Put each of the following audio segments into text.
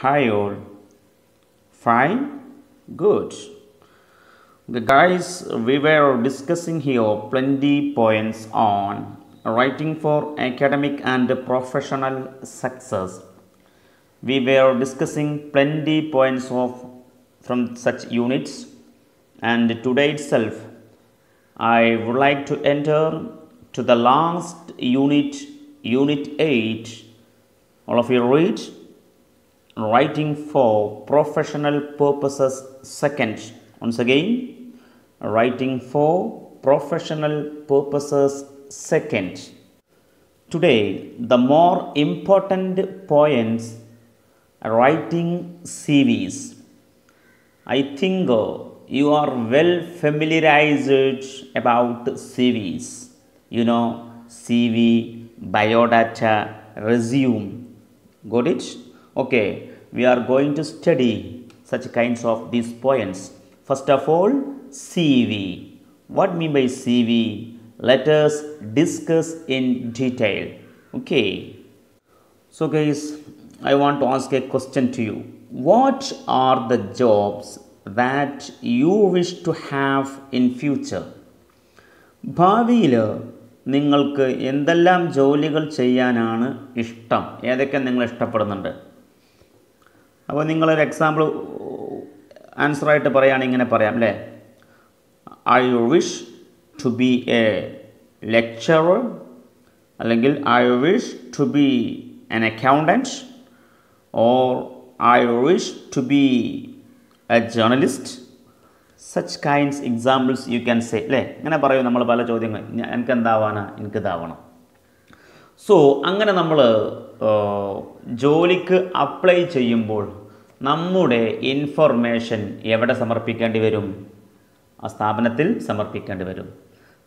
Hi all. Fine? Good. The guys, we were discussing here plenty points on writing for academic and professional success. We were discussing plenty points of from such units and today itself I would like to enter to the last unit, unit 8. All of you read writing for professional purposes second. Once again, writing for professional purposes second. Today, the more important points writing CVs. I think uh, you are well familiarized about CVs. You know, CV, biodata, resume. Got it? Okay, we are going to study such kinds of these points. First of all, CV. What mean by CV? Let us discuss in detail. Okay. So, guys, I want to ask a question to you. What are the jobs that you wish to have in future? ഭാവിയിൽ നിങ്ങൾക്ക് എന്തെല്ലാം ജോലികൾ ചെയ്യാനാണ് ഇഷ്ടം ഏതൊക്കെ നിങ്ങൾ ഇഷ്ടപ്പെടുന്നുണ്ട് അപ്പോൾ നിങ്ങളൊരു എക്സാമ്പിൾ ആൻസറായിട്ട് പറയുകയാണെങ്കിൽ ഇങ്ങനെ പറയാം അല്ലേ? I wish to be a lecturer അല്ലെങ്കിൽ I wish to be an accountant or I wish to be a journalist such kinds examples you can say അല്ലേ? ഇങ്ങനെ പറയും നമ്മൾ പല ചോദ്യങ്ങൾ. എനിക്ക് എന്താവാനാ എനിക്ക് ഇതാവണം സോ അങ്ങനെ നമ്മൾ ജോലിക്ക് അപ്ലൈ ചെയ്യുമ്പോൾ നമ്മുടെ ഇൻഫർമേഷൻ എവിടെ സമർപ്പിക്കേണ്ടി വരും? ആ സ്ഥാപനത്തിൽ സമർപ്പിക്കേണ്ടി വരും.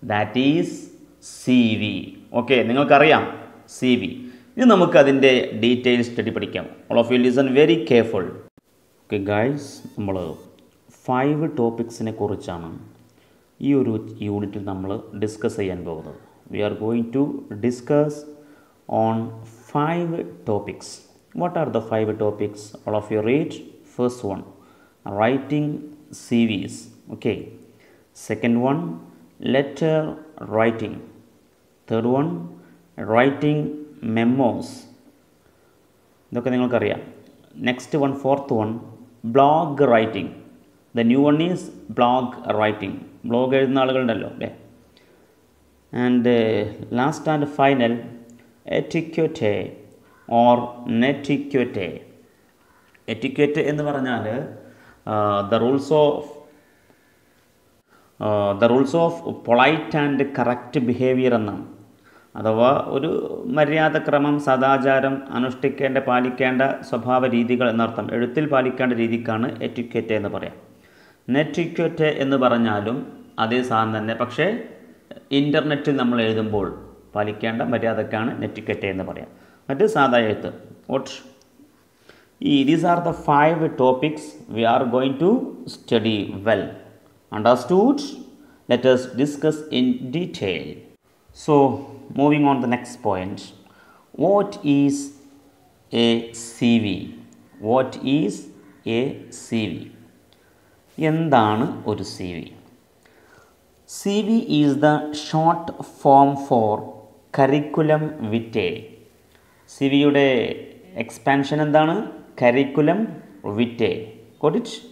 That is C V okay നിങ്ങൾക്കറിയാം സി വി ഇനി നമുക്ക് അതിന്റെ ഡീറ്റെയിൽ സ്റ്റഡി പഠിക്കാം. All of you listen very careful okay guys നമ്മൾ ഫൈവ് ടോപ്പിക്സിനെ കുറിച്ചാണ് ഈ ഒരു യൂണിറ്റിൽ നമ്മൾ ഡിസ്കസ് ചെയ്യാൻ പോകുന്നത്. We are going to discuss on five topics what are the five topics all of you read first one writing C CVs okay second one letter writing third one writing memos ഇതൊക്കെ നിങ്ങൾക്കറിയാം. Next one fourth one blog writing the new one is blog writing blog എഴുതുന്ന ആളുകളുണ്ടല്ലോ അല്ലേ? And last and final etiquette or netiquette etiquette എന്ന് പറഞ്ഞാൽ the rules of the rules of polite and correct behaviour എന്നാണ് അഥവാ ഒരു മര്യാദക്രമം സദാചാരം അനുഷ്ഠിക്കേണ്ട പാലിക്കേണ്ട സ്വഭാവ രീതികൾ എന്നർത്ഥം എഴുത്തിൽ പാലിക്കേണ്ട രീതിക്കാണ് എറ്റിക്വറ്റ് എന്ന് പറയാം. നെറ്റിക്വറ്റ് എന്ന് പറഞ്ഞാലും അതേ സാധനം തന്നെ. പക്ഷേ ഇന്റർനെറ്റിൽ നമ്മൾ എഴുതുമ്പോൾ പാലിക്കേണ്ട മര്യാദക്കാണ് നെറ്റിക്വറ്റ് എന്ന് പറയാം. മറ്റ് സാധാ എഴുത്ത് വോട്ട് ഈ these are the five topics we are going to study well understood let us discuss in detail So, moving on to the next point. What is a CV? What is a CV? എന്താണ് ഒരു C V C V is the short form for curriculum vitae C വിയുടെ expansion എന്താണ് curriculum vitae കോട്ടിറ്റ്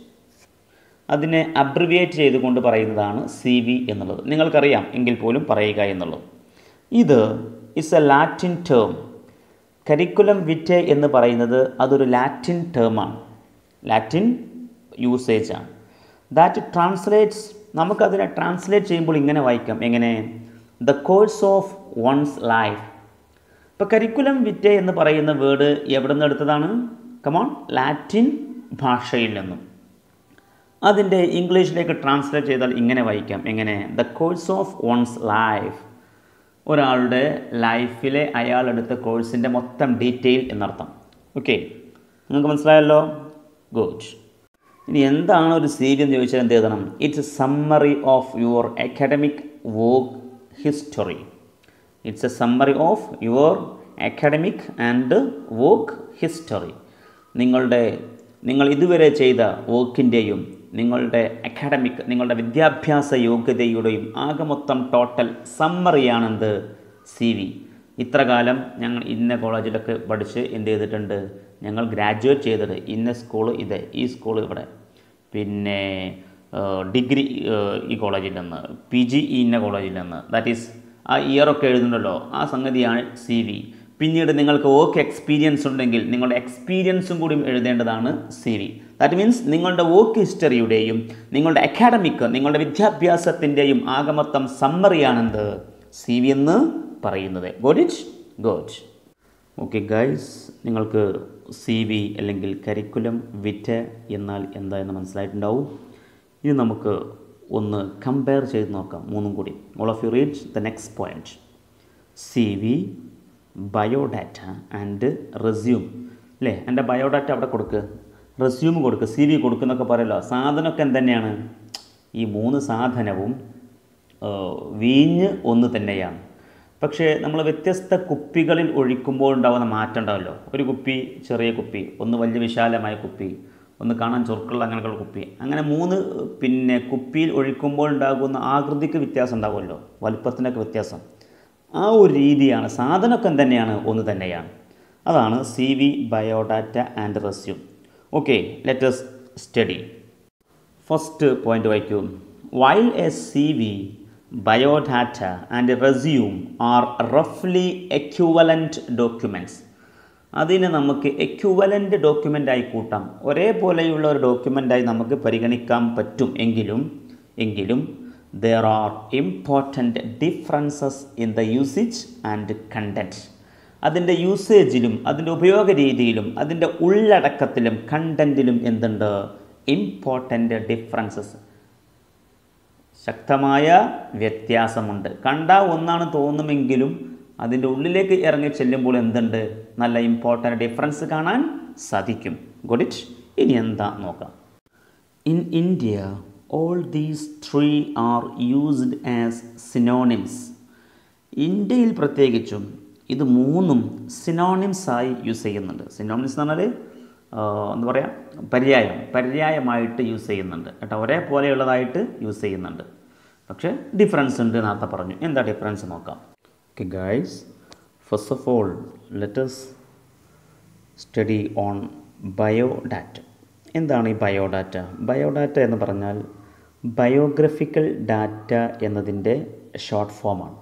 അതിനെ abbreviate ചെയ്തുകൊണ്ട് പറയുന്നതാണ് C V എന്നുള്ളത്. നിങ്ങൾക്കറിയാം എങ്കിൽ പോലും പറയുക എന്നുള്ളത്. ഇത് is a Latin term curriculum vitae എന്ന് പറയുന്നത് അതൊരു ലാറ്റിൻ ടേമാണ് ലാറ്റിൻ യൂസേജ് ആണ്. ദാറ്റ് ട്രാൻസ്ലേറ്റ്സ് നമുക്കതിനെ ട്രാൻസ്ലേറ്റ് ചെയ്യുമ്പോൾ ഇങ്ങനെ വായിക്കാം. എങ്ങനെ? The course of one's life ഇപ്പോൾ കരിക്കുലം വിറ്റേ എന്ന് പറയുന്ന വേർഡ് എവിടെ നിന്ന് എടുത്തതാണ് കമോൺ ലാറ്റിൻ ഭാഷയിൽ നിന്നും. അതിന്റെ ഇംഗ്ലീഷിലേക്ക് ട്രാൻസ്ലേറ്റ് ചെയ്താൽ ഇങ്ങനെ വായിക്കാം. എങ്ങനെ? The course of one's life ഒരാളുടെ ലൈഫിലെ അയാളെടുത്ത കോഴ്സിന്റെ മൊത്തം ഡീറ്റെയിൽ എന്നർത്ഥം. ഓക്കെ നിങ്ങൾക്ക് മനസ്സിലായല്ലോ? ഗുഡ് ഇനി എന്താണ് ഒരു സി എന്ന് ചോദിച്ചാൽ എന്ത് എഴുതണം? It's summary of your academic work history it's a summary of your academic and work history നിങ്ങളുടെ നിങ്ങൾ ഇതുവരെ ചെയ്ത വർക്കിന്റെയും നിങ്ങളുടെ അക്കാഡമിക് നിങ്ങളുടെ വിദ്യാഭ്യാസ യോഗ്യതയുടെയും ആകെ മൊത്തം ടോട്ടൽ സമ്മറിയാണെന്ത് സി വി ഇത്രകാലം ഞങ്ങൾ ഇന്ന കോളേജിലൊക്കെ പഠിച്ച് എന്ത് ചെയ്തിട്ടുണ്ട്? ഞങ്ങൾ ഗ്രാജുവേറ്റ് ചെയ്തത് ഇന്ന സ്കൂൾ ഇത് ഈ സ്കൂൾ ഇവിടെ. പിന്നെ ഡിഗ്രി ഈ കോളേജിൽ നിന്ന് പി ജി ഇന്ന കോളേജിൽ നിന്ന്. ദാറ്റ് ഈസ് ആ ഇയറൊക്കെ എഴുതുന്നുണ്ടല്ലോ. ആ സംഗതിയാണ് സി വി പിന്നീട് നിങ്ങൾക്ക് വർക്ക് എക്സ്പീരിയൻസ് ഉണ്ടെങ്കിൽ നിങ്ങളുടെ എക്സ്പീരിയൻസും കൂടി എഴുതേണ്ടതാണ് സി വി ദാറ്റ് മീൻസ് നിങ്ങളുടെ വർക്ക് ഹിസ്റ്ററിയുടെയും നിങ്ങളുടെ അക്കാഡമിക് നിങ്ങളുടെ വിദ്യാഭ്യാസത്തിന്റെയും ആകമൊത്തം സമ്മറിയാണെന്ത് സി വി എന്ന് പറയുന്നത്. Got it got okay guys നിങ്ങൾക്ക് സി വി അല്ലെങ്കിൽ കരിക്കുലം വിറ്റ് എന്നാൽ എന്താ എന്ന് മനസ്സിലായിട്ടുണ്ടാവും. ഇനി നമുക്ക് ഒന്ന് കമ്പയർ ചെയ്ത് നോക്കാം. മൂന്നും കൂടി. All of you read the next point C V biodata and resume അല്ലേ എന്റെ ബയോഡാറ്റ അവിടെ കൊടുക്കുക റെസ്യൂം കൊടുക്കുക സി വി കൊടുക്കുന്നൊക്കെ പറയല്ലോ. സാധനമൊക്കെ എന്തുതന്നെയാണ് ഈ മൂന്ന് സാധനവും വീഞ്ഞ് ഒന്ന് തന്നെയാണ്. പക്ഷേ നമ്മൾ വ്യത്യസ്ത കുപ്പികളിൽ ഒഴിക്കുമ്പോൾ ഉണ്ടാകുന്ന മാറ്റം ഉണ്ടാവല്ലോ. ഒരു കുപ്പി ചെറിയ കുപ്പി ഒന്ന് വലിയ വിശാലമായ കുപ്പി ഒന്ന് കാണാൻ ചൊർക്കുള്ള അങ്ങനെയുള്ള കുപ്പി. അങ്ങനെ മൂന്ന് പിന്നെ കുപ്പിയിൽ ഒഴിക്കുമ്പോൾ ഉണ്ടാകുന്ന ആകൃതിക്ക് വ്യത്യാസം ഉണ്ടാകുമല്ലോ. വലുപ്പത്തിനൊക്കെ വ്യത്യാസം. ആ ഒരു രീതിയാണ് സാധനമൊക്കെ തന്നെയാണ് ഒന്ന് തന്നെയാണ്. അതാണ് C V biodata and resume okay let's study first point വായിക്കൂ. While a C V biodata and resume are റഫ്ലി equivalent documents അതിനെ നമുക്ക് എക്യുവലന്റ് ഡോക്യുമെന്റായി കൂട്ടാം. ഒരേപോലെയുള്ള ഒരു ഡോക്യുമെന്റായി നമുക്ക് പരിഗണിക്കാൻ പറ്റും എങ്കിലും എങ്കിലും there are important differences in the usage and content അതിന്റെ യൂസേജിലും അതിന്റെ ഉപയോഗ രീതിയിലും അതിന്റെ ഉള്ളടക്കത്തിലും കണ്ടന്റിലും എന്തുണ്ട്? ഇമ്പോർട്ടന്റ് ഡിഫറൻസസ് ശക്തമായ വ്യത്യാസമുണ്ട്. കണ്ട ഒന്നാണ് തോന്നുമെങ്കിലും അതിന്റെ ഉള്ളിലേക്ക് ഇറങ്ങി ചെല്ലുമ്പോൾ എന്തുണ്ട്? നല്ല ഇമ്പോർട്ടന്റ് ഡിഫറൻസ് കാണാൻ സാധിക്കും. ഗുഡ് ഇറ്റ് ഇനി എന്താ നോക്കാം. In India all these three are used as synonyms ഇന്ത്യയിൽ പ്രത്യേകിച്ചും ഇത് മൂന്നും സിനോണിംസായി യൂസ് ചെയ്യുന്നുണ്ട്. സിനോണിംസ് എന്ന് പറഞ്ഞാൽ എന്താ പറയുക പര്യായം. പര്യായമായിട്ട് യൂസ് ചെയ്യുന്നുണ്ട്. കേട്ടോ ഒരേപോലെയുള്ളതായിട്ട് യൂസ് ചെയ്യുന്നുണ്ട്. പക്ഷേ ഡിഫറൻസ് ഉണ്ട് നേരത്തെ പറഞ്ഞു. എന്താ ഡിഫറൻസ് നോക്കാം. Okay guys first of all let's study on biodata എന്താണ് ഈ ബയോഡാറ്റ ബയോഡാറ്റ എന്ന് പറഞ്ഞാൽ ബയോഗ്രഫിക്കൽ ഡാറ്റ എന്നതിന്റെ ഷോർട്ട് ഫോമാണ്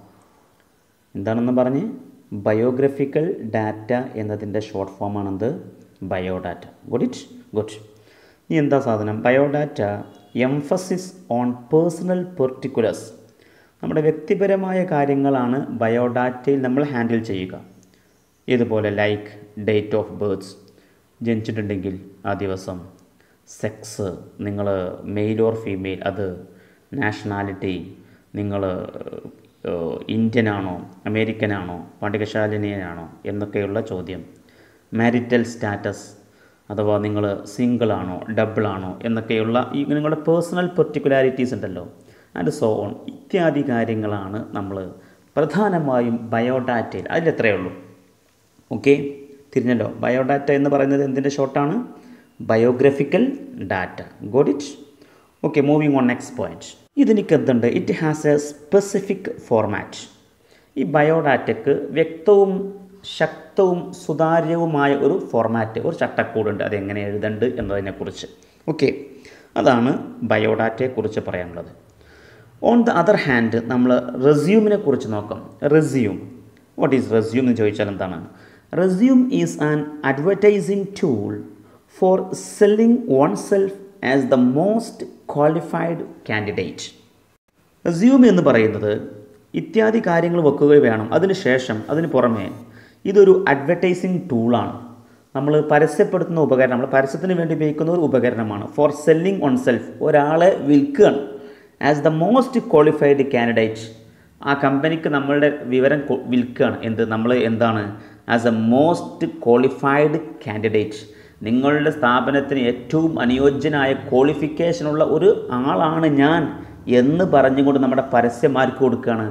എന്താണെന്ന് പറഞ്ഞ്? ബയോഗ്രഫിക്കൽ ഡാറ്റ എന്നതിന്റെ ഷോർട്ട് ഫോമാണെന്ത് ബയോഡാറ്റ ഗുഡ് ഇറ്റ് ഗുഡ് ഇനി എന്താ സാധനം? Biodata emphasis on personal particulars നമ്മുടെ വ്യക്തിപരമായ കാര്യങ്ങളാണ് ബയോഡാറ്റയിൽ നമ്മൾ ഹാൻഡിൽ ചെയ്യുക. ഇതുപോലെ ലൈക്ക് ഡേറ്റ് ഓഫ് ബേർത്ത്സ് ജനിച്ചിട്ടുണ്ടെങ്കിൽ ആ ദിവസം സെക്സ് നിങ്ങൾ മെയിൽ ഓർ ഫീമെയിൽ അത് നാഷണാലിറ്റി നിങ്ങൾ ഇന്ത്യനാണോ അമേരിക്കനാണോ പണ്ടികശാലിനിയനാണോ എന്നൊക്കെയുള്ള ചോദ്യം. മാരിറ്റൽ സ്റ്റാറ്റസ് അഥവാ നിങ്ങൾ സിംഗിളാണോ ഡബിളാണോ എന്നൊക്കെയുള്ള ഈ നിങ്ങളുടെ പേഴ്സണൽ പെർട്ടിക്കുലാരിറ്റീസ് ഉണ്ടല്ലോ. ആൻഡ് സോ ഓൺ ഇത്യാദി കാര്യങ്ങളാണ് നമ്മൾ പ്രധാനമായും ബയോഡാറ്റയിൽ. അതിലെത്രയേ ഉള്ളൂ? ഓക്കെ തിരിഞ്ഞല്ലോ. ബയോഡാറ്റ എന്ന് പറയുന്നത് എന്തിന്റെ ഷോർട്ടാണ് biographical data got it okay moving on next point ഇതിനിക്ക് എന്തുണ്ട്? It has a specific format ഈ ബയോഡാറ്റയ്ക്ക് വ്യക്തവും ശക്തവും സുതാര്യവുമായ ഒരു ഫോർമാറ്റ് ഒരു ചട്ടക്കൂടുണ്ട്. അതെങ്ങനെ എഴുതണ്ട് എന്നതിനെക്കുറിച്ച്. ഓക്കെ അതാണ് ബയോഡാറ്റയെക്കുറിച്ച് പറയാനുള്ളത്. ഓൺ ദ അതർ ഹാൻഡ് നമ്മൾ റെസ്യൂമിനെ കുറിച്ച് നോക്കാം. റെസ്യൂം വാട്ട് ഈസ് റെസ്യൂം എന്ന് ചോദിച്ചാൽ എന്താണ്? Resume is an advertising tool for selling oneself as the most qualified candidate resume എന്ന് പറയുന്നത് ഇത്യാദി കാര്യങ്ങൾ വെക്കുക വേണം. അതിനുശേഷം അതിന് പുറമെ ഇതൊരു അഡ്വർടൈസിങ് ടൂളാണ് നമ്മൾ പരസ്യപ്പെടുത്തുന്ന ഉപകരണം നമ്മൾ പരസ്യത്തിന് വേണ്ടി ഉപയോഗിക്കുന്ന ഒരു ഉപകരണമാണ്. ഫോർ സെല്ലിംഗ് ഓൺ സെൽഫ് ഒരാളെ വിൽക്കുകയാണ്. As the most qualified candidate ആ കമ്പനിക്ക് നമ്മളുടെ വിവരം വിൽക്കുകയാണ് എന്ത്? നമ്മൾ എന്താണ്? As a most qualified candidate നിങ്ങളുടെ സ്ഥാപനത്തിന് ഏറ്റവും അനുയോജ്യനായ ക്വാളിഫിക്കേഷനുള്ള ഒരു ആളാണ് ഞാൻ എന്ന് പറഞ്ഞുകൊണ്ട് നമ്മുടെ പരസ്യമാർക്ക് കൊടുക്കുകയാണ്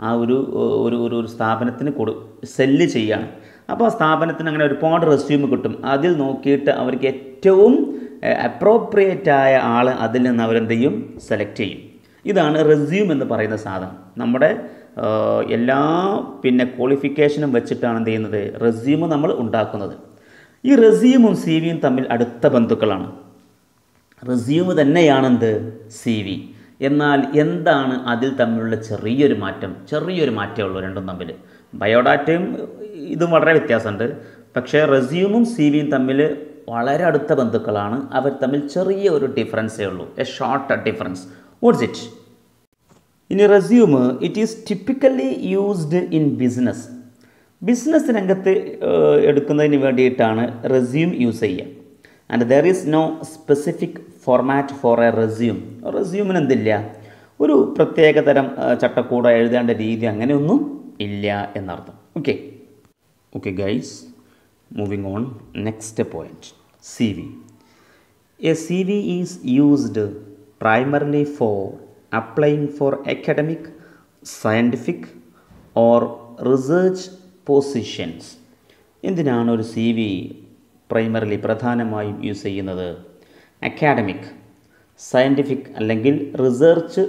ആ ഒരു ഒരു ഒരു ഒരു സ്ഥാപനത്തിന് കൊടു സെല്ല് ചെയ്യുകയാണ് അപ്പോൾ ആ സ്ഥാപനത്തിന് അങ്ങനെ ഒരുപാട് റെസ്യൂം കിട്ടും. അതിൽ നോക്കിയിട്ട് അവർക്ക് ഏറ്റവും അപ്രോപ്രിയേറ്റ് ആയ ആൾ അതിൽ നിന്ന് അവരെന്ത് ചെയ്യും? സെലക്ട് ചെയ്യും. ഇതാണ് റെസ്യൂം എന്ന് പറയുന്ന സാധനം. നമ്മുടെ എല്ലാ പിന്നെ ക്വാളിഫിക്കേഷനും വെച്ചിട്ടാണ് എന്ത് ചെയ്യുന്നത്? റെസ്യൂം നമ്മൾ ഉണ്ടാക്കുന്നത്. ഈ റെസ്യൂമും സി വിയും തമ്മിൽ അടുത്ത ബന്ധുക്കളാണ്. റെസ്യൂം തന്നെയാണെന്ത്? സി വി എന്നാൽ എന്താണ് അതിൽ തമ്മിലുള്ള ചെറിയൊരു മാറ്റം? ചെറിയൊരു മാറ്റമേ ഉള്ളൂ രണ്ടും തമ്മിൽ. ബയോഡാറ്റയും ഇതും വളരെ വ്യത്യാസമുണ്ട്. പക്ഷേ റെസ്യൂമും സി വിയും തമ്മിൽ വളരെ അടുത്ത ബന്ധുക്കളാണ്. അവർ തമ്മിൽ ചെറിയ ഒരു ഡിഫറൻസേ ഉള്ളൂ a short difference what's it ഇനി resume it is typically used in business business രംഗത്ത് എടുക്കുന്നതിന് വേണ്ടിയിട്ടാണ് റെസ്യൂം യൂസ് ചെയ്യുക. And there is no specific format for a resume റെസ്യൂമിന് എന്തില്ല? ഒരു പ്രത്യേക തരം ഏഹ്, ചട്ടക്കൂട എഴുതേണ്ട രീതി അങ്ങനെയൊന്നും ഇല്ല എന്നർത്ഥം. Okay okay guys moving on next point C V A CV is used primarily for applying for academic, scientific or research positions. എന്തിനാണ് ഒരു സി വി പ്രൈമറിലി പ്രധാനമായും യൂസ് ചെയ്യുന്നത്? അക്കാഡമിക് സയന്റിഫിക് അല്ലെങ്കിൽ റിസർച്ച്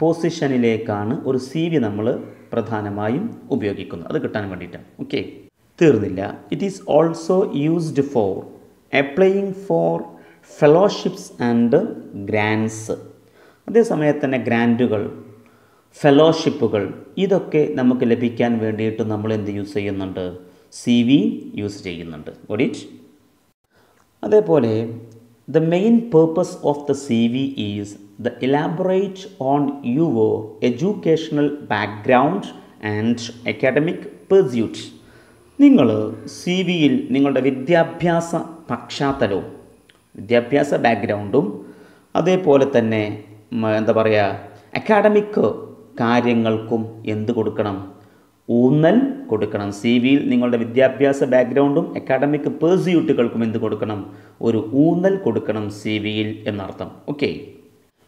പൊസിഷനിലേക്കാണ് ഒരു സി വി നമ്മൾ പ്രധാനമായും ഉപയോഗിക്കുന്നത്. അത് കിട്ടാൻ വേണ്ടിയിട്ടാണ് ഓക്കെ തീർന്നില്ല. It is also used for applying for fellowships and grants അതേസമയത്ത് തന്നെ ഗ്രാന്റുകൾ ഫെലോഷിപ്പുകൾ ഇതൊക്കെ നമുക്ക് ലഭിക്കാൻ വേണ്ടിയിട്ട് നമ്മൾ എന്ത് യൂസ് ചെയ്യുന്നുണ്ട്? സി വി യൂസ് ചെയ്യുന്നുണ്ട്. ഓഡിറ്റ് അതേപോലെ the main purpose of the C V is the elaborate on your educational background and academic pursuit നിങ്ങൾ സി വിയിൽ നിങ്ങളുടെ വിദ്യാഭ്യാസ പശ്ചാത്തലവും വിദ്യാഭ്യാസ ബാക്ക്ഗ്രൗണ്ടും അതേപോലെ തന്നെ എന്താ പറയുക അക്കാഡമിക് കാര്യങ്ങൾക്കും എന്ത് കൊടുക്കണം? ഊന്നൽ കൊടുക്കണം. സി വിയിൽ നിങ്ങളുടെ വിദ്യാഭ്യാസ ബാക്ക്ഗ്രൗണ്ടും അക്കാഡമിക് പേഴ്സ്യൂട്ടുകൾക്കും എന്ത് കൊടുക്കണം? ഒരു ഊന്നൽ കൊടുക്കണം സി വിയിൽ എന്നർത്ഥം. ഓക്കെ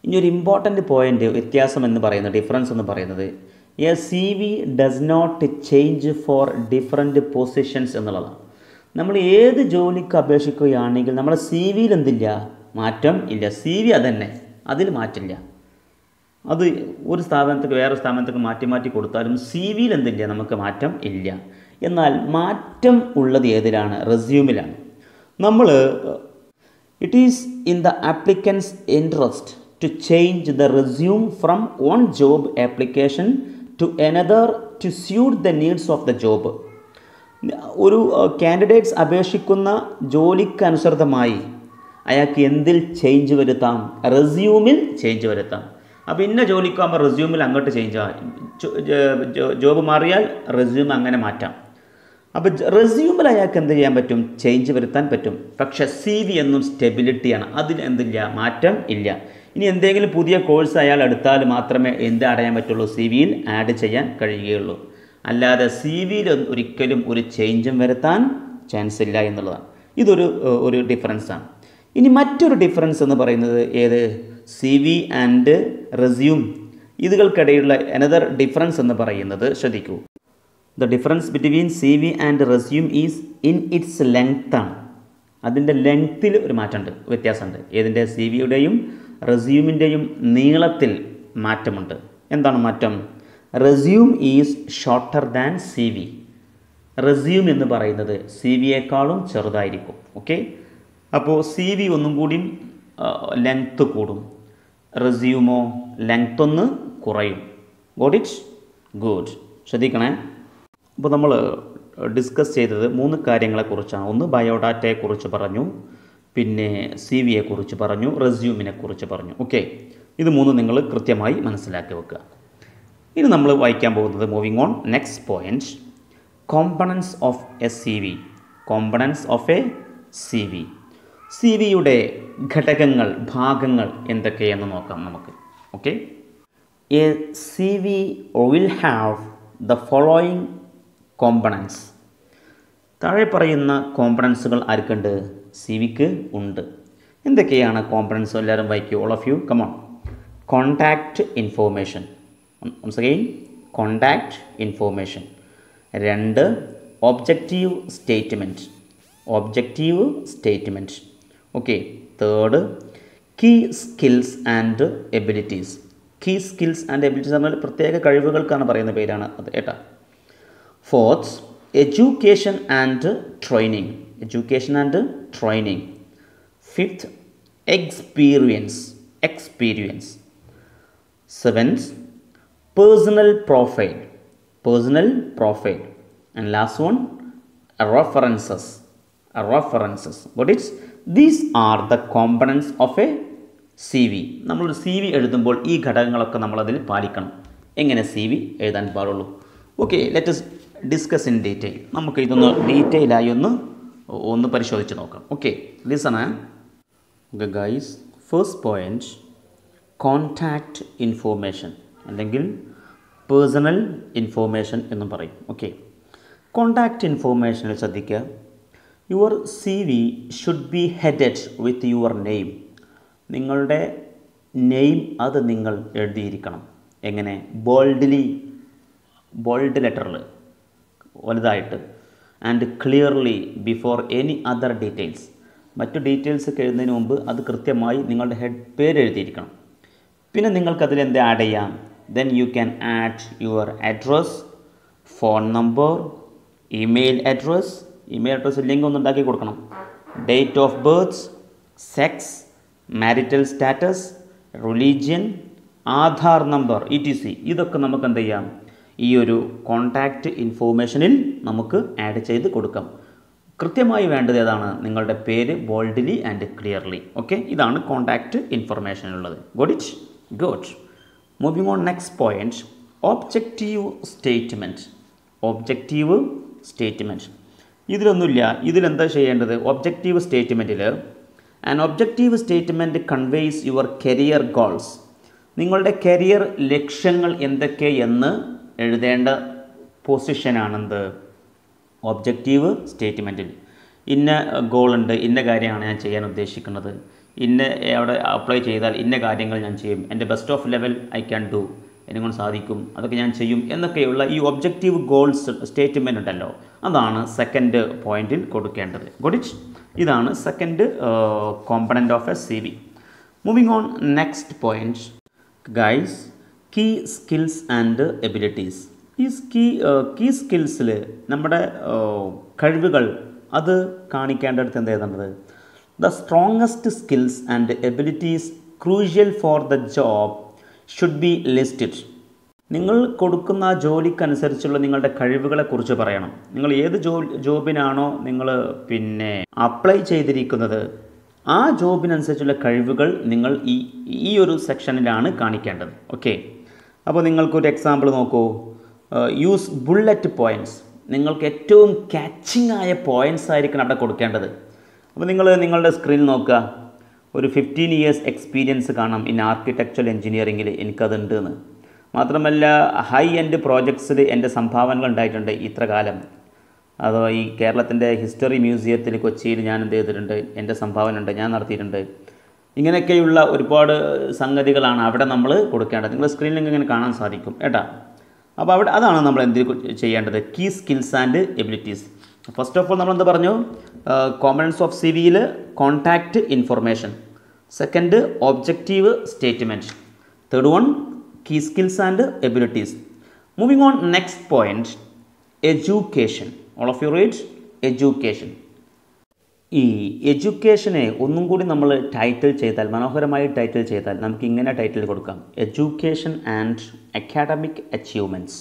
ഇനി ഒരു ഇമ്പോർട്ടന്റ് പോയിന്റ് വ്യത്യാസം എന്ന് പറയുന്നത് ഡിഫറൻസ് എന്ന് പറയുന്നത് a C V does not change for different positions എന്നുള്ളതാണ്. നമ്മൾ ഏത് ജോലിക്ക് അപേക്ഷിക്കുകയാണെങ്കിൽ നമ്മുടെ സി വിയിൽ എന്തില്ല? മാറ്റം ഇല്ല. സി വി അതന്നെ. അതിൽ മാറ്റില്ല. അത് ഒരു സ്ഥാപനത്തേക്ക് വേറെ സ്ഥാപനത്തേക്ക് മാറ്റി മാറ്റി കൊടുത്താലും സി വിയിൽ എന്തില്ല? നമുക്ക് മാറ്റം ഇല്ല. എന്നാൽ മാറ്റം ഉള്ളത് ഏതിലാണ്? റെസ്യൂമിലാണ്. നമ്മൾ it is in the applicants interest to change the resume from one job application to another to suit the needs of the job ഒരു കാൻഡിഡേറ്റ്സ് അപേക്ഷിക്കുന്ന ജോലിക്കനുസൃതമായി അയാൾക്ക് എന്തിൽ ചേഞ്ച് വരുത്താം? റെസ്യൂമിൽ ചേഞ്ച് വരുത്താം. അപ്പോൾ ഇന്ന ജോലിക്കാകുമ്പോൾ റെസ്യൂമിൽ അങ്ങോട്ട് ചേഞ്ച് ജോബ് മാറിയാൽ റെസ്യൂം അങ്ങനെ മാറ്റാം. അപ്പോൾ റെസ്യൂമിൽ അയാൾക്ക് എന്ത് ചെയ്യാൻ പറ്റും? ചേഞ്ച് വരുത്താൻ പറ്റും. പക്ഷെ സി വി എന്നും സ്റ്റെബിലിറ്റിയാണ് അതിൽ എന്തില്ല? മാറ്റം ഇല്ല. ഇനി എന്തെങ്കിലും പുതിയ കോഴ്സ് അയാൾ എടുത്താൽ മാത്രമേ എന്ത് അടയാൻ പറ്റുള്ളൂ? സി വിയിൽ ആഡ് ചെയ്യാൻ കഴിയുകയുള്ളൂ. അല്ലാതെ സി വിയിൽ ഒരിക്കലും ഒരു ചേഞ്ചും വരുത്താൻ ചാൻസ് ഇല്ല എന്നുള്ളതാണ്. ഇതൊരു ഒരു ഡിഫറൻസാണ് ഇനി മറ്റൊരു ഡിഫറൻസ് എന്ന് പറയുന്നത് ഏത്? സി വി ആൻഡ് റെസ്യൂം ഇതുകൾക്കിടയിലുള്ള അനദർ ഡിഫറൻസ് എന്ന് പറയുന്നത് ശ്രദ്ധിക്കൂ. The difference between C V and resume is in its length ആണ്. അതിന്റെ ലെങ്ത്തിൽ ഒരു മാറ്റമുണ്ട് വ്യത്യാസമുണ്ട്. ഏതിന്റെ? സി വിയുടെയും റെസ്യൂമിന്റെയും നീളത്തിൽ മാറ്റമുണ്ട്. എന്താണ് മാറ്റം? Resume is shorter than C V resume എന്ന് പറയുന്നത് സി വിയേക്കാളും ചെറുതായിരിക്കും. ഓക്കെ അപ്പോൾ സി വി ഒന്നും കൂടിയും ലെങ്ത്ത് കൂടും. റെസ്യൂമോ ലെങ്ത് ഒന്ന് കുറയും. ഗോഡ് ഇറ്റ് ഗുഡ് ശ്രദ്ധിക്കണേ. അപ്പോൾ നമ്മൾ ഡിസ്കസ് ചെയ്തത് മൂന്ന് കാര്യങ്ങളെക്കുറിച്ചാണ്. ഒന്ന് ബയോഡാറ്റയെക്കുറിച്ച് പറഞ്ഞു. പിന്നെ സി വിയെക്കുറിച്ച് പറഞ്ഞു. റെസ്യൂമിനെക്കുറിച്ച് പറഞ്ഞു. ഓക്കെ ഇത് മൂന്ന് നിങ്ങൾ കൃത്യമായി മനസ്സിലാക്കി വെക്കുക. ഇനി നമ്മൾ വായിക്കാൻ പോകുന്നത് moving on next point components of a C V components of a C V C വിയുടെ ഘടകങ്ങൾ ഭാഗങ്ങൾ എന്തൊക്കെയെന്ന് നോക്കാം നമുക്ക്. Okay a C V will have the following components താഴെ പറയുന്ന കോമ്പണൻസുകൾ ആർക്കുണ്ട്? സി വിക്ക് ഉണ്ട്. എന്തൊക്കെയാണ് കോമ്പണൻസ് എല്ലാവരും വായിക്കൂ. All of you come on contact information once again contact information രണ്ട് objective statement objective statement okay third key skills and abilities key skills and abilities എന്നാൽ പ്രത്യേക കഴിവുകൾക്കാണ് പറയുന്ന പേരാണ് അത് ഏട്ടാ fourth education and training education and training fifth experience experience seventh personal profile personal profile and last one references references but it's these are the components of a C V നമ്മളൊരു C V എഴുതുമ്പോൾ ഈ ഘടകങ്ങളൊക്കെ നമ്മളതിൽ പാലിക്കണം. എങ്ങനെ C V എഴുതാൻ പാടുള്ളൂ? Okay let's discuss in detail നമുക്ക് ഇതൊന്ന് ഡീറ്റെയിലായി ഒന്ന് ഒന്ന് പരിശോധിച്ച് നോക്കാം. Okay listen okay guys first point contact information അല്ലെങ്കിൽ പേഴ്സണൽ ഇൻഫോർമേഷൻ എന്നും പറയും. ഓക്കെ കോൺടാക്റ്റ് ഇൻഫോർമേഷനിൽ ശ്രദ്ധിക്കുക. Your C V should be headed with your name നിങ്ങളുടെ നെയിം അത് നിങ്ങൾ എഴുതിയിരിക്കണം. എങ്ങനെ? ബോൾഡ്ലി ബോൾഡ് ലെറ്ററിൽ വലുതായിട്ട്. And clearly before any other details മറ്റു ഡീറ്റെയിൽസ് എഴുതുന്നതിന് മുമ്പ് അത് കൃത്യമായി നിങ്ങളുടെ ഹെഡ് പേര് എഴുതിയിരിക്കണം. പിന്നെ നിങ്ങൾക്കതിൽ എന്ത് ആഡ് ചെയ്യാം? Then you can add your address phone number email address. Email address link ഒന്ന് ഉണ്ടാക്കി കൊടുക്കണം. Date of birth sex marital status religion Aadhaar number E T C ഇതൊക്കെ നമുക്ക് എന്ത് ചെയ്യാം? ഈ ഒരു കോൺടാക്റ്റ് ഇൻഫോർമേഷനിൽ നമുക്ക് ആഡ് ചെയ്ത് കൊടുക്കാം. കൃത്യമായി വേണ്ടത് ഏതാണ്? നിങ്ങളുടെ പേര് ബോൾഡ്ലി ആൻഡ് ക്ലിയർലി ഓക്കെ ഇതാണ് കോൺടാക്റ്റ് ഇൻഫർമേഷൻ ഉള്ളത്. Got it good moving on next point objective statement objective statement ഇതിലൊന്നുമില്ല. ഇതിലെന്താ ചെയ്യേണ്ടത്? Objective സ്റ്റേറ്റ്മെന്റിൽ and objective statement conveys your career goals നിങ്ങളുടെ കരിയർ ലക്ഷ്യങ്ങൾ എന്തൊക്കെ എന്ന് എഴുതേണ്ട പൊസിഷനാണെന്ത് ഒബ്ജക്റ്റീവ് സ്റ്റേറ്റ്മെന്റിൽ ഇന്ന ഗോളുണ്ട് ഇന്ന കാര്യമാണ് ഞാൻ ചെയ്യാൻ ഉദ്ദേശിക്കുന്നത്. ഇന്ന അവിടെ അപ്ലൈ ചെയ്താൽ ഇന്ന കാര്യങ്ങൾ ഞാൻ ചെയ്യും. എന്റെ best of level I can do എന്നെ സാധിക്കും. അതൊക്കെ ഞാൻ ചെയ്യും. എന്നൊക്കെയുള്ള ഈ ഒബ്ജക്റ്റീവ് ഗോൾസ് സ്റ്റേറ്റ്മെന്റ് ഉണ്ടല്ലോ. അതാണ് സെക്കൻഡ് പോയിന്റിൽ കൊടുക്കേണ്ടത്. ഗുഡിറ്റ് ഇതാണ് second component of a C V moving on next point guys key skills and abilities ഈ കീ കീ സ്കിൽസിൽ നമ്മുടെ കഴിവുകൾ അത് കാണിക്കേണ്ടടുത്ത് എന്ത് എഴുതേണ്ടത് the strongest skills and abilities crucial for the job should be listed നിങ്ങൾ കൊടുക്കുന്ന ജോലിക്കനുസരിച്ചുള്ള നിങ്ങളുടെ കഴിവുകളെ കുറിച്ച് പറയണം. നിങ്ങൾ ഏത് ജോ ജോബിനാണോ നിങ്ങൾ പിന്നെ അപ്ലൈ ചെയ്തിരിക്കുന്നത് ആ ജോബിനനുസരിച്ചുള്ള കഴിവുകൾ നിങ്ങൾ ഈ ഈ ഒരു സെക്ഷനിലാണ് കാണിക്കേണ്ടത്. ഓക്കെ അപ്പോൾ നിങ്ങൾക്കൊരു എക്സാമ്പിൾ നോക്കൂ. യൂസ് ബുള്ളറ്റ് പോയിന്റ്സ് നിങ്ങൾക്ക് ഏറ്റവും കാച്ചിങ് ആയ പോയിന്റ്സ് ആയിരിക്കണം അവിടെ കൊടുക്കേണ്ടത്. അപ്പോൾ നിങ്ങൾ നിങ്ങളുടെ സ്ക്രീനിൽ നോക്കുക. ഒരു ഫിഫ്റ്റീൻ ഇയേഴ്സ് എക്സ്പീരിയൻസ് കാണാം ഇൻ ആർക്കിടെക്ചറൽ എഞ്ചിനീയറിങ്ങിൽ എനിക്കതുണ്ട് എന്ന് മാത്രമല്ല ഹൈ എൻഡ് പ്രോജക്ട്സിൽ എന്റെ സംഭാവനകൾ ഉണ്ടായിട്ടുണ്ട് ഇത്ര കാലം അതോ ഈ കേരളത്തിന്റെ ഹിസ്റ്ററി മ്യൂസിയത്തിൽ കൊച്ചിയിൽ ഞാൻ എന്ത് ചെയ്തിട്ടുണ്ട് എന്റെ സംഭാവന ഉണ്ട് ഞാൻ നടത്തിയിട്ടുണ്ട്. ഇങ്ങനെയൊക്കെയുള്ള ഒരുപാട് സംഗതികളാണ് അവിടെ നമ്മൾ കൊടുക്കേണ്ടത്. നിങ്ങൾ സ്ക്രീനിൽ ഇങ്ങനെ കാണാൻ സാധിക്കും കേട്ടോ? അപ്പോൾ അവിടെ അതാണ് നമ്മൾ എന്ത് ചെയ്യേണ്ടത്? Key skills and abilities first of all നമ്മൾ എന്താ പറഞ്ഞു കോമ്പണൻസ് ഓഫ് സി വിയിൽ contact information second objective statement third one key skills and abilities moving on next point education all of you read education ഈ എഡ്യൂക്കേഷനെ ഒന്നും കൂടി നമ്മൾ title ചെയ്താൽ മനോഹരമായി ടൈറ്റിൽ ചെയ്താൽ നമുക്ക് ഇങ്ങനെ ടൈറ്റിൽ കൊടുക്കാം. എഡ്യൂക്കേഷൻ ആൻഡ് അക്കാഡമിക് അച്ചീവ്മെന്റ്സ്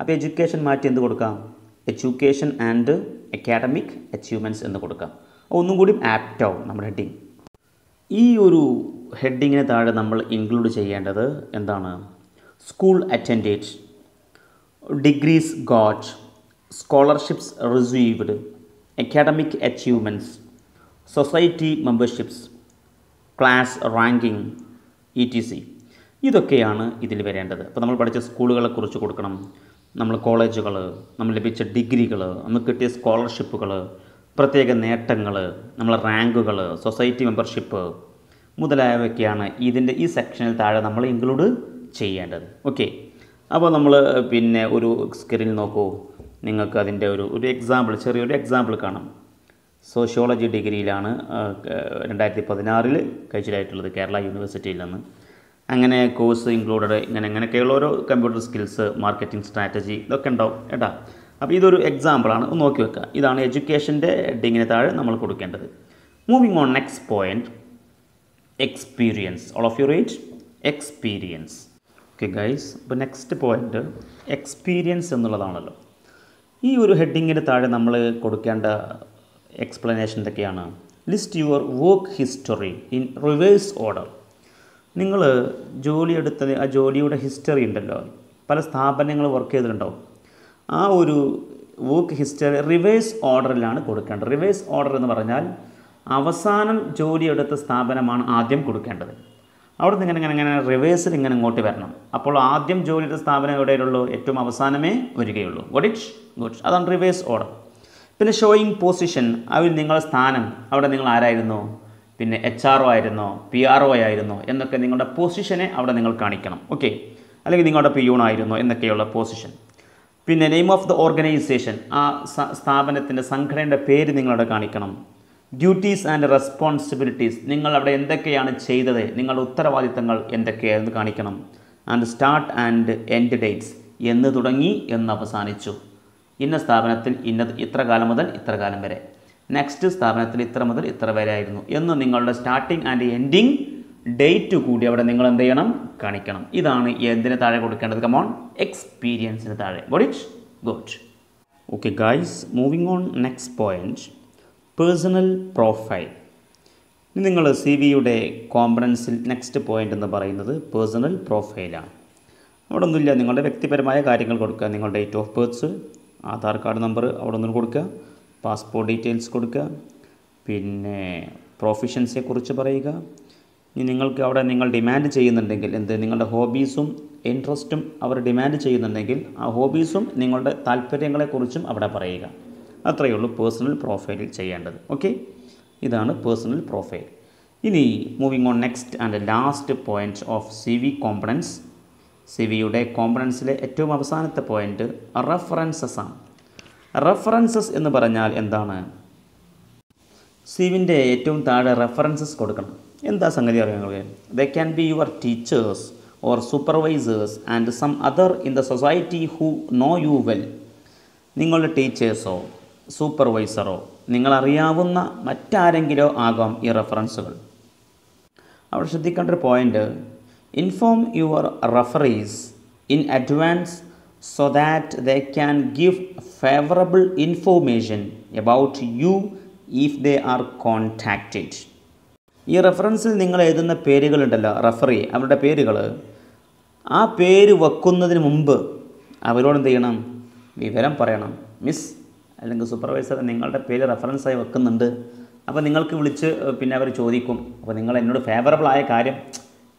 അപ്പോൾ എഡ്യൂക്കേഷൻ മാറ്റി എന്ത് കൊടുക്കാം? എഡ്യൂക്കേഷൻ ആൻഡ് അക്കാഡമിക് അച്ചീവ്മെന്റ്സ് എന്ന് കൊടുക്കാം. ഒന്നും കൂടി ആപ്റ്റ് ആവും നമ്മുടെ ഹെഡിങ് ഈ ഒരു ഹെഡിങ്ങിന് താഴെ നമ്മൾ ഇൻക്ലൂഡ് ചെയ്യേണ്ടത് എന്താണ്? School attended degrees got scholarships received academic achievements society memberships class ranking E T C ഇതൊക്കെയാണ് ഇതിൽ വരേണ്ടത്. അപ്പോൾ നമ്മൾ പഠിച്ച സ്കൂളുകളെ കുറിച്ച് കൊടുക്കണം. നമ്മൾ കോളേജുകൾ നമ്മൾ ലഭിച്ച ഡിഗ്രികൾ നമുക്ക് കിട്ടിയ സ്കോളർഷിപ്പുകൾ പ്രത്യേക നേട്ടങ്ങൾ നമ്മളെ റാങ്കുകൾ സൊസൈറ്റി മെമ്പർഷിപ്പ് മുതലായവയൊക്കെയാണ് ഇതിന്റെ ഈ സെക്ഷനിൽ താഴെ നമ്മൾ ഇൻക്ലൂഡ് ചെയ്യേണ്ടത്. ഓക്കെ. അപ്പോൾ നമ്മൾ പിന്നെ ഒരു സ്ക്രീനിൽ നോക്കൂ. നിങ്ങൾക്ക് അതിന്റെ ഒരു ഒരു എക്സാമ്പിൾ ചെറിയൊരു എക്സാമ്പിൾ കാണാം. സോഷ്യോളജി ഡിഗ്രിയിലാണ് രണ്ടായിരത്തി പതിനാറിൽ കഴിച്ചിലായിട്ടുള്ളത് കേരള യൂണിവേഴ്സിറ്റിയിൽ നിന്ന്. അങ്ങനെ കോഴ്സ് ഇൻക്ലൂഡഡ് ഇങ്ങനെ അങ്ങനെയൊക്കെയുള്ള ഓരോ കമ്പ്യൂട്ടർ സ്കിൽസ് മാർക്കറ്റിംഗ് സ്ട്രാറ്റജി ഇതൊക്കെ ഉണ്ടാവും കേട്ടാ അപ്പോൾ ഇതൊരു എക്സാമ്പിളാണ് ഒന്ന് നോക്കി വെക്കുക ഇതാണ് എഡ്യൂക്കേഷന്റെ ഹെഡിങ്ങിന് താഴെ നമ്മൾ കൊടുക്കേണ്ടത്. Moving on next point experience all of you read experience okay guys അപ്പോൾ നെക്സ്റ്റ് പോയിന്റ് എക്സ്പീരിയൻസ് എന്നുള്ളതാണല്ലോ. ഈ ഒരു ഹെഡിങ്ങിന് താഴെ നമ്മൾ കൊടുക്കേണ്ട എക്സ്പ്ലനേഷൻ എന്തൊക്കെയാണ് list your work history in reverse order നിങ്ങൾ ജോലി എടുത്തത് ആ ജോലിയുടെ ഹിസ്റ്ററി ഉണ്ടല്ലോ. പല സ്ഥാപനങ്ങൾ വർക്ക് ചെയ്തിട്ടുണ്ടാവും. ആ ഒരു വർക്ക് ഹിസ്റ്ററി റിവേഴ്സ് ഓർഡറിലാണ് കൊടുക്കേണ്ടത്. റിവേഴ്സ് ഓർഡർ എന്ന് പറഞ്ഞാൽ അവസാനം ജോലി എടുത്ത സ്ഥാപനമാണ് ആദ്യം കൊടുക്കേണ്ടത്. അവിടെ നിന്ന് ഇങ്ങനെ ഇങ്ങനെ ഇങ്ങനെ റിവേഴ്സിൽ ഇങ്ങനെ ഇങ്ങോട്ട് വരണം. അപ്പോൾ ആദ്യം ജോലി എടുത്ത സ്ഥാപനം എവിടെയുള്ളൂ? ഏറ്റവും അവസാനമേ വരികയുള്ളൂ. ഗുഡ് ഇറ്റ് ഗുഡ് അതാണ് റിവേഴ്സ് ഓർഡർ പിന്നെ ഷോയിങ് പൊസിഷൻ അതിൽ നിങ്ങളുടെ സ്ഥാനം അവിടെ നിങ്ങൾ ആരായിരുന്നു? പിന്നെ എച്ച് ആർ ഒ ആയിരുന്നോ പി ആർ ഒ ആയിരുന്നോ എന്നൊക്കെ നിങ്ങളുടെ പൊസിഷനെ അവിടെ നിങ്ങൾ കാണിക്കണം. ഓക്കെ അല്ലെങ്കിൽ നിങ്ങളുടെ പി യൂൺ ആയിരുന്നോ എന്നൊക്കെയുള്ള പൊസിഷൻ പിന്നെ നെയിം ഓഫ് ദ ഓർഗനൈസേഷൻ ആ സ്ഥാപനത്തിന്റെ സംഘടനയുടെ പേര് നിങ്ങളവിടെ കാണിക്കണം. ഡ്യൂട്ടീസ് ആൻഡ് റെസ്പോൺസിബിലിറ്റീസ് നിങ്ങൾ അവിടെ എന്തൊക്കെയാണ് ചെയ്തത്? നിങ്ങളുടെ ഉത്തരവാദിത്തങ്ങൾ എന്തൊക്കെയായിരുന്നു കാണിക്കണം. And start and end dates എന്ന് തുടങ്ങി എന്ന് അവസാനിച്ചു. ഇന്ന സ്ഥാപനത്തിൽ ഇന്ന ഇത്ര കാലം മുതൽ ഇത്ര കാലം വരെ. നെക്സ്റ്റ് സ്ഥാപനത്തിൽ ഇത്ര മുതൽ ഇത്ര വരെ ആയിരുന്നു എന്ന് നിങ്ങളുടെ സ്റ്റാർട്ടിംഗ് ആൻഡ് എൻഡിങ് ഡേറ്റ് കൂടി അവിടെ നിങ്ങൾ എന്ത് ചെയ്യണം? കാണിക്കണം. ഇതാണ് എന്തിന് താഴെ കൊടുക്കേണ്ടത്? കമോൺ എക്സ്പീരിയൻസിന് താഴെ. Got good okay guys moving on next point personal profile ഇനി നിങ്ങൾ സി വിയുടെ കോമ്പണൻസിൽ നെക്സ്റ്റ് പോയിന്റ് എന്ന് പറയുന്നത് പേഴ്സണൽ പ്രൊഫൈലാണ് അവിടെ ഒന്നുമില്ല നിങ്ങളുടെ വ്യക്തിപരമായ കാര്യങ്ങൾ കൊടുക്കുക. നിങ്ങളുടെ date of births Aadhaar card number അവിടെ ഒന്നും കൊടുക്കുക. പാസ്പോർട്ട് ഡീറ്റെയിൽസ് കൊടുക്കുക. പിന്നെ പ്രൊഫഷൻസിനെക്കുറിച്ച് പറയുക. ഇനി നിങ്ങൾക്ക് അവിടെ നിങ്ങൾ ഡിമാൻഡ് ചെയ്യുന്നുണ്ടെങ്കിൽ എന്ത് നിങ്ങളുടെ ഹോബീസും ഇൻട്രസ്റ്റും അവർ ഡിമാൻഡ് ചെയ്യുന്നുണ്ടെങ്കിൽ ആ ഹോബീസും നിങ്ങളുടെ താല്പര്യങ്ങളെക്കുറിച്ചും അവിടെ പറയുക. അത്രയേ ഉള്ളൂ പേഴ്സണൽ പ്രൊഫൈലിൽ ചെയ്യേണ്ടത്. ഓക്കെ ഇതാണ് പേഴ്സണൽ പ്രൊഫൈൽ ഇനി moving on next and last point of C V components C വിയുടെ കോമ്പണൻസിലെ ഏറ്റവും അവസാനത്തെ പോയിന്റ് റെഫറൻസസ് ആണ്. റെഫറൻസസ് എന്ന് പറഞ്ഞാൽ എന്താണ്? സിവിന്റെ ഏറ്റവും താഴെ റെഫറൻസസ് കൊടുക്കണം. എന്താ സംഗതി അറിയാൻ they can be your teachers or supervisors and some other in the society who know you well നിങ്ങളുടെ ടീച്ചേഴ്സോ സൂപ്പർവൈസറോ നിങ്ങളറിയാവുന്ന മറ്റാരെങ്കിലോ ആകാം ഈ റെഫറൻസുകൾ അവിടെ ശ്രദ്ധിക്കേണ്ട ഒരു point inform your referees in advance so that they can give favorable information about you if they are contacted. ഈ റെഫറൻസിൽ നിങ്ങൾ എഴുതുന്ന പേരുകളുണ്ടല്ലോ റഫറി അവരുടെ പേരുകൾ. ആ പേര് വെക്കുന്നതിന് മുമ്പ് അവരോട് എന്ത് ചെയ്യണം? വിവരം പറയണം. മിസ് അല്ലെങ്കിൽ സൂപ്പർവൈസർ നിങ്ങളുടെ പേര് റെഫറൻസായി വെക്കുന്നുണ്ട്. അപ്പോൾ നിങ്ങൾക്ക് വിളിച്ച് പിന്നെ അവർ ചോദിക്കും. അപ്പോൾ നിങ്ങൾ എന്നോട് ഫേവറബിൾ ആയ കാര്യം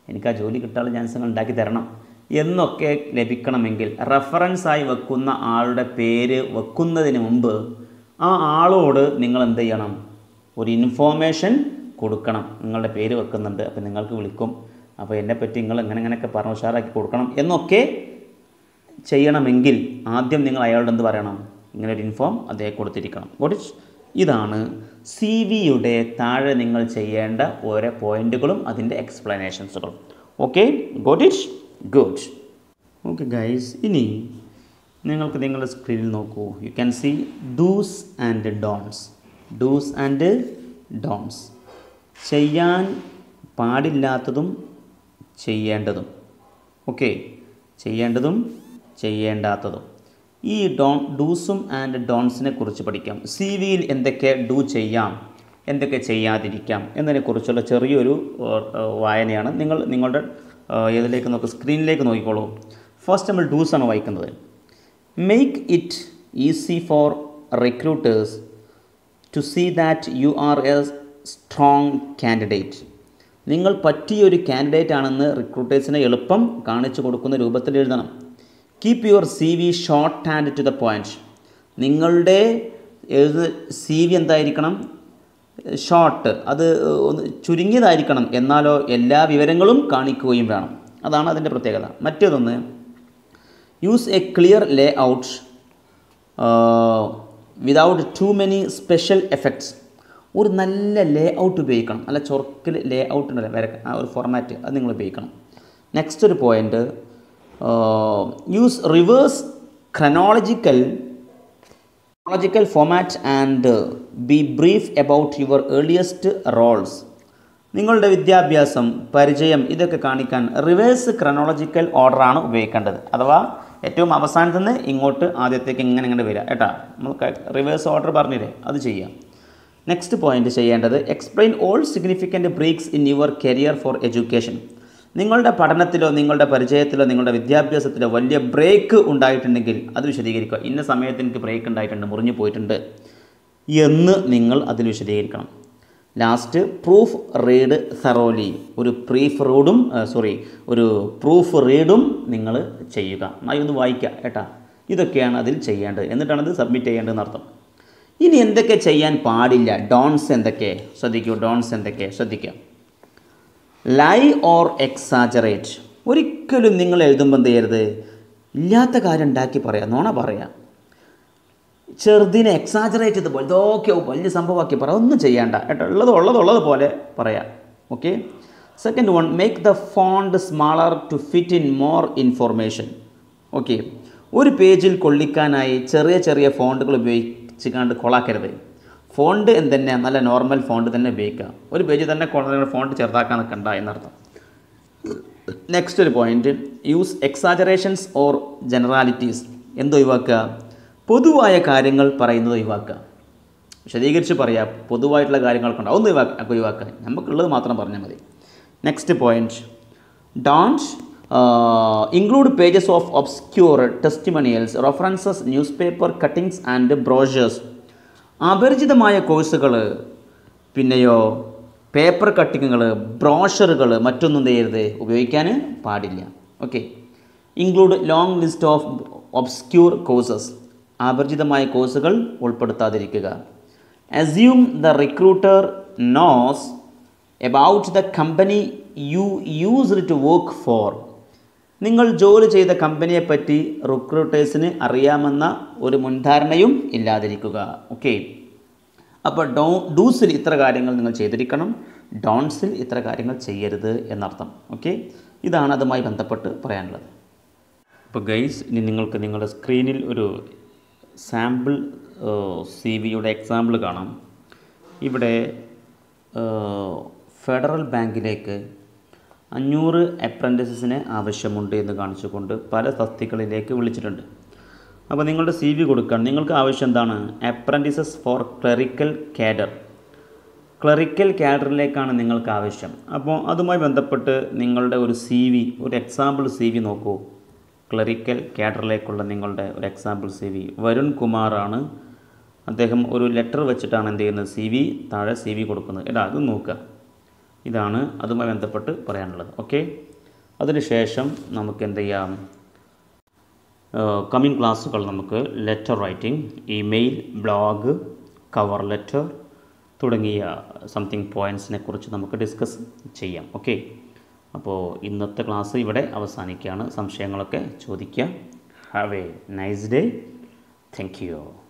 എനിക്ക് ആ ജോലി കിട്ടാനുള്ള ചാൻസ് നിങ്ങൾ ഉണ്ടാക്കി തരണം. എന്നൊക്കെ ലഭിക്കണമെങ്കിൽ റെഫറൻസായി വെക്കുന്ന ആളുടെ പേര് വെക്കുന്നതിന് മുമ്പ് ആ ആളോട് നിങ്ങൾ എന്ത് ചെയ്യണം? ഒരു ഇൻഫോർമേഷൻ കൊടുക്കണം. നിങ്ങളുടെ പേര് വെക്കുന്നുണ്ട്. അപ്പോൾ നിങ്ങൾക്ക് വിളിക്കും. അപ്പോൾ എന്നെപ്പറ്റി നിങ്ങൾ എങ്ങനെ എങ്ങനെയൊക്കെ പറഞ്ഞ് ഉഷാറാക്കി കൊടുക്കണം എന്നൊക്കെ ചെയ്യണമെങ്കിൽ ആദ്യം നിങ്ങൾ അയാളോട് എന്ത് പറയണം? ഇങ്ങനെ ഒരു ഇൻഫോം അദ്ദേഹം കൊടുത്തിരിക്കണം. ഗോട്ട് ഇതാണ് സി വിയുടെ താഴെ നിങ്ങൾ ചെയ്യേണ്ട ഓരോ പോയിന്റുകളും അതിന്റെ എക്സ്പ്ലനേഷൻസുകളും okay got it good okay guys ഇനി നിങ്ങൾക്ക് നിങ്ങളുടെ സ്ക്രീനിൽ നോക്കൂ. You can see dos and don'ts dos and don'ts ചെയ്യാൻ പാടില്ലാത്തതും ചെയ്യേണ്ടതും. ഓക്കെ ചെയ്യേണ്ടതും ചെയ്യേണ്ടാത്തതും. ഈ ഡോൺ ഡൂസും ആൻഡ് ഡോൺസിനെ കുറിച്ച് പഠിക്കാം. സി വിയിൽ എന്തൊക്കെ ഡൂ ചെയ്യാം എന്തൊക്കെ ചെയ്യാതിരിക്കാം എന്നതിനെക്കുറിച്ചുള്ള ചെറിയൊരു വായനയാണ്. നിങ്ങൾ നിങ്ങളുടെ ഏതിലേക്ക് നോക്ക്? സ്ക്രീനിലേക്ക് നോക്കിക്കോളൂ. ഫസ്റ്റ് നമ്മൾ ഡൂസ് ആണ് വായിക്കുന്നത്. Make it easy for recruiters to see that you are a strong candidate നിങ്ങൾ പറ്റിയൊരു കാൻഡിഡേറ്റ് ആണെന്ന് റിക്രൂട്ടേഴ്സിനെ എളുപ്പം കാണിച്ചു കൊടുക്കുന്ന രൂപത്തിൽ എഴുതണം. Keep your C V short and to the point നിങ്ങളുടെ എഴുത സി വി എന്തായിരിക്കണം? ഷോർട്ട് അത് ഒന്ന് ചുരുങ്ങിയതായിരിക്കണം. എന്നാലോ എല്ലാ വിവരങ്ങളും കാണിക്കുകയും വേണം. അതാണ് അതിന്റെ പ്രത്യേകത. മറ്റേതൊന്ന് use a clear layout without too many special effects ഒരു നല്ല ലേ ഔട്ട് ഉപയോഗിക്കണം. നല്ല ചൊറക്കിൽ ലേ ഔട്ട് ഉണ്ടല്ലോ വര ആ ഒരു ഫോർമാറ്റ് അത് നിങ്ങൾ ഉപയോഗിക്കണം. നെക്സ്റ്റ് ഒരു point use reverse chronological chronological format and be brief about your earliest roles. നിങ്ങളുടെ വിദ്യാഭ്യാസം പരിചയം ഇതൊക്കെ കാണിക്കാൻ റിവേഴ്സ് ക്രനോളജിക്കൽ ഓർഡറാണ് ഉപയോഗിക്കേണ്ടത്. അഥവാ ഏറ്റവും അവസാനത്ത് നിന്ന് ഇങ്ങോട്ട് ആദ്യത്തേക്ക് ഇങ്ങനെ ഇങ്ങനെ വരിക. കേട്ടാ? നമുക്ക് റിവേഴ്സ് ഓർഡർ പറഞ്ഞില്ലേ? അത് ചെയ്യാം. നെക്സ്റ്റ് പോയിന്റ് ചെയ്യേണ്ടത് explain all significant breaks in your career for education നിങ്ങളുടെ പഠനത്തിലോ നിങ്ങളുടെ പരിചയത്തിലോ നിങ്ങളുടെ വിദ്യാഭ്യാസത്തിലോ വലിയ ബ്രേക്ക് ഉണ്ടായിട്ടുണ്ടെങ്കിൽ അത് വിശദീകരിക്കുക. ഇന്ന സമയത്ത് എനിക്ക് ബ്രേക്ക് ഉണ്ടായിട്ടുണ്ട് മുറിഞ്ഞു പോയിട്ടുണ്ട് എന്ന് നിങ്ങൾ അതിൽ വിശദീകരിക്കണം. ലാസ്റ്റ് പ്രൂഫ് റീഡ് സറോലി ഒരു പ്രീഫ് റീഡും സോറി ഒരു പ്രൂഫ് റീഡും നിങ്ങൾ ചെയ്യുക. നന്നായി ഒന്ന് വായിക്കുക കേട്ടാ. ഇതൊക്കെയാണ് അതിൽ ചെയ്യേണ്ടത്. എന്നിട്ടാണ് ഇത് സബ്മിറ്റ് ചെയ്യേണ്ടതെന്ന് അർത്ഥം. ഇനി എന്തൊക്കെ ചെയ്യാൻ പാടില്ല? ഡോൺസ് എന്തൊക്കെ? ശ്രദ്ധിക്കൂ ഡോൺസ് എന്തൊക്കെ? ശ്രദ്ധിക്കുക. ലൈ ഓർ എക്സാജറേറ്റ് ഒരിക്കലും നിങ്ങൾ എഴുതുമ്പോൾ എന്ത് ചെയ്യരുത്? ഇല്ലാത്ത കാര്യം ഉണ്ടാക്കി പറയാം നോണ പറയാം. ചെറുതിനെ എക്സാജറേറ്റ് ചെയ്ത് പോലെ ഇതൊക്കെ വലിയ സംഭവമാക്കി പറയാം. ഒന്നും ചെയ്യണ്ട കേട്ടോ. ഉള്ളത് ഉള്ളത് ഉള്ളത് പോലെ പറയാം. Okay second one make the font smaller to fit in more information okay ഒരു പേജിൽ കൊള്ളിക്കാനായി ചെറിയ ചെറിയ ഫോണ്ടുകൾ ഉപയോഗിച്ച് കണ്ട് കൊളാക്കരുത്. ഫോണ്ട് എന്തെന്നെ? നല്ല നോർമൽ ഫോണ്ട് തന്നെ ഉപയോഗിക്കുക. ഒരു പേജ് തന്നെ ഫോണ്ട് ചെറുതാക്കാൻ നിൽക്കണ്ട എന്നർത്ഥം. നെക്സ്റ്റ് ഒരു point use exaggerations or generalities എന്ത് ഒഴിവാക്കുക? പൊതുവായ കാര്യങ്ങൾ പറയുന്നത് ഒഴിവാക്കുക. വിശദീകരിച്ച് പറയാം. പൊതുവായിട്ടുള്ള കാര്യങ്ങളൊക്കെ ഉണ്ടാവും ഒന്ന് ഒഴിവാക്കുക ഒഴിവാക്കുക. നമുക്കുള്ളത് മാത്രം പറഞ്ഞാൽ മതി. Next point don't include pages of obscure testimonials references newspaper cuttings and brochures അപരിചിതമായ കോഴ്സുകൾ പിന്നെയോ പേപ്പർ കട്ടിങ്ങുകൾ ബ്രോഷറുകൾ മറ്റൊന്നും ചെയ്യരുത് ഉപയോഗിക്കാൻ പാടില്ല. Okay include long list of obscure courses അപരിചിതമായ കോഴ്സുകൾ ഉൾപ്പെടുത്താതിരിക്കുക. Assume the recruiter knows about the company you used to work for നിങ്ങൾ ജോലി ചെയ്ത കമ്പനിയെപ്പറ്റി റിക്രൂട്ടേഴ്സിന് അറിയാമെന്ന ഒരു മുൻധാരണയും ഇല്ലാതിരിക്കുക. ഓക്കെ അപ്പോൾ ഡോ ഡൂസിൽ ഇത്ര കാര്യങ്ങൾ നിങ്ങൾ ചെയ്തിരിക്കണം. ഡോൺസിൽ ഇത്ര കാര്യങ്ങൾ ചെയ്യരുത് എന്നർത്ഥം. ഓക്കെ ഇതാണ് അതുമായി ബന്ധപ്പെട്ട് പറയാനുള്ളത്. അപ്പോൾ ഗൈസ് ഇനി നിങ്ങൾക്ക് നിങ്ങളുടെ സ്ക്രീനിൽ ഒരു സാമ്പിൾ സി വിയുടെ എക്സാമ്പിൾ കാണാം. ഇവിടെ ഫെഡറൽ ബാങ്കിലേക്ക് അഞ്ഞൂറ് അപ്രന്റിസിന് ആവശ്യമുണ്ട് എന്ന് കാണിച്ചുകൊണ്ട് പല തസ്തികളിലേക്ക് വിളിച്ചിട്ടുണ്ട്. അപ്പോൾ നിങ്ങളുടെ സി വി കൊടുക്കാൻ നിങ്ങൾക്ക് ആവശ്യം എന്താണ്? Apprentices for clerical cadre clerical കാഡറിലേക്കാണ് നിങ്ങൾക്ക് ആവശ്യം. അപ്പോൾ അതുമായി ബന്ധപ്പെട്ട് നിങ്ങളുടെ ഒരു സി വി ഒരു എക്സാമ്പിൾ സി വി നോക്കൂ. ക്ലറിക്കൽ കാഡറിലേക്കുള്ള നിങ്ങളുടെ ഒരു എക്സാമ്പിൾ സി വി വരുൺ കുമാറാണ്. അദ്ദേഹം ഒരു ലെറ്റർ വെച്ചിട്ടാണ് എന്ത് ചെയ്യുന്നത്? സി വി താഴെ സി വി കൊടുക്കുന്നത്. എടാ അത് നോക്കുക ഇതാണ് അതുമായി ബന്ധപ്പെട്ട് പറയാനുള്ളത്. ഓക്കെ അതിനുശേഷം നമുക്ക് എന്ത് ചെയ്യാം? കമ്മിങ് ക്ലാസ്സുകൾ നമുക്ക് letter writing email blog cover letter തുടങ്ങിയ സംതിങ് പോയിന്റ്സിനെ കുറിച്ച് നമുക്ക് ഡിസ്കസ് ചെയ്യാം. ഓക്കെ അപ്പോൾ ഇന്നത്തെ ക്ലാസ് ഇവിടെ അവസാനിക്കുകയാണ്. സംശയങ്ങളൊക്കെ ചോദിക്കുക. Have a nice day thank you